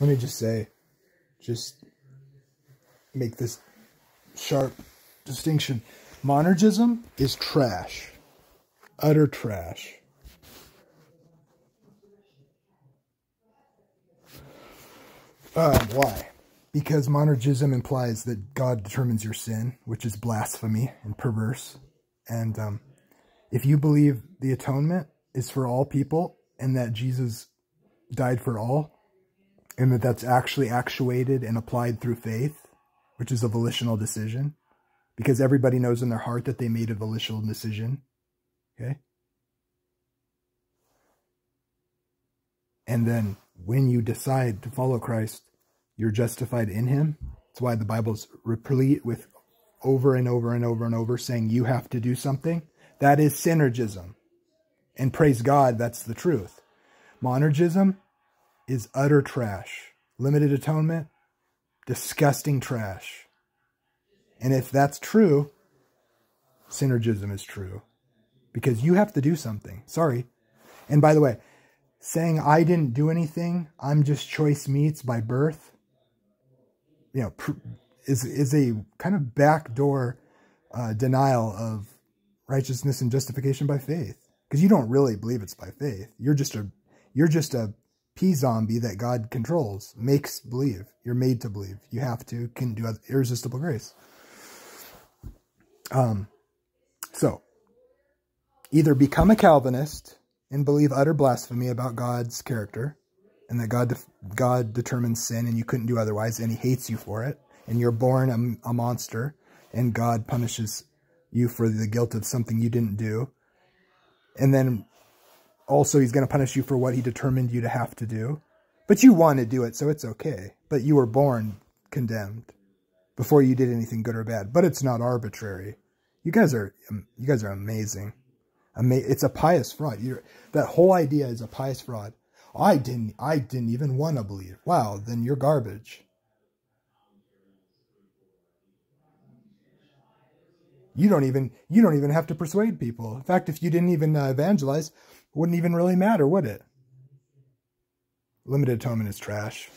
let me just say, just make this sharp distinction. Monergism is trash. Utter trash. Uh, why? Because monergism implies that God determines your sin, which is blasphemy and perverse. And um, if you believe the atonement is for all people and that Jesus died for all, and that that's actually actuated and applied through faith, which is a volitional decision, because everybody knows in their heart that they made a volitional decision. Okay? And then when you decide to follow Christ, you're justified in him. That's why the Bible's replete with over and over and over and over saying you have to do something. That is synergism. And praise God, that's the truth. Monergism is utter trash. Limited atonement, disgusting trash. And if that's true, synergism is true. Because you have to do something. Sorry. And by the way, saying I didn't do anything, I'm just choice meats by birth, you know, is is a kind of backdoor uh, denial of righteousness and justification by faith. Because you don't really believe it's by faith. You're just a you're just a P zombie that God controls, makes believe. You're made to believe. You have to, can do irresistible grace. Um, so, either become a Calvinist and believe utter blasphemy about God's character and that God, God determines sin and you couldn't do otherwise and he hates you for it and you're born a, a monster and God punishes you for the guilt of something you didn't do. And then also he's going to punish you for what he determined you to have to do. But you want to do it, so it's okay. But you were born condemned before you did anything good or bad. But it's not arbitrary. You guys are um, you guys are amazing. Ama it's a pious fraud. You're, that whole idea is a pious fraud. I didn't I didn't even want to believe. Wow, then you're garbage. You don't even you don't even have to persuade people. In fact, if you didn't even uh, evangelize, wouldn't even really matter, would it? Limited atonement is trash.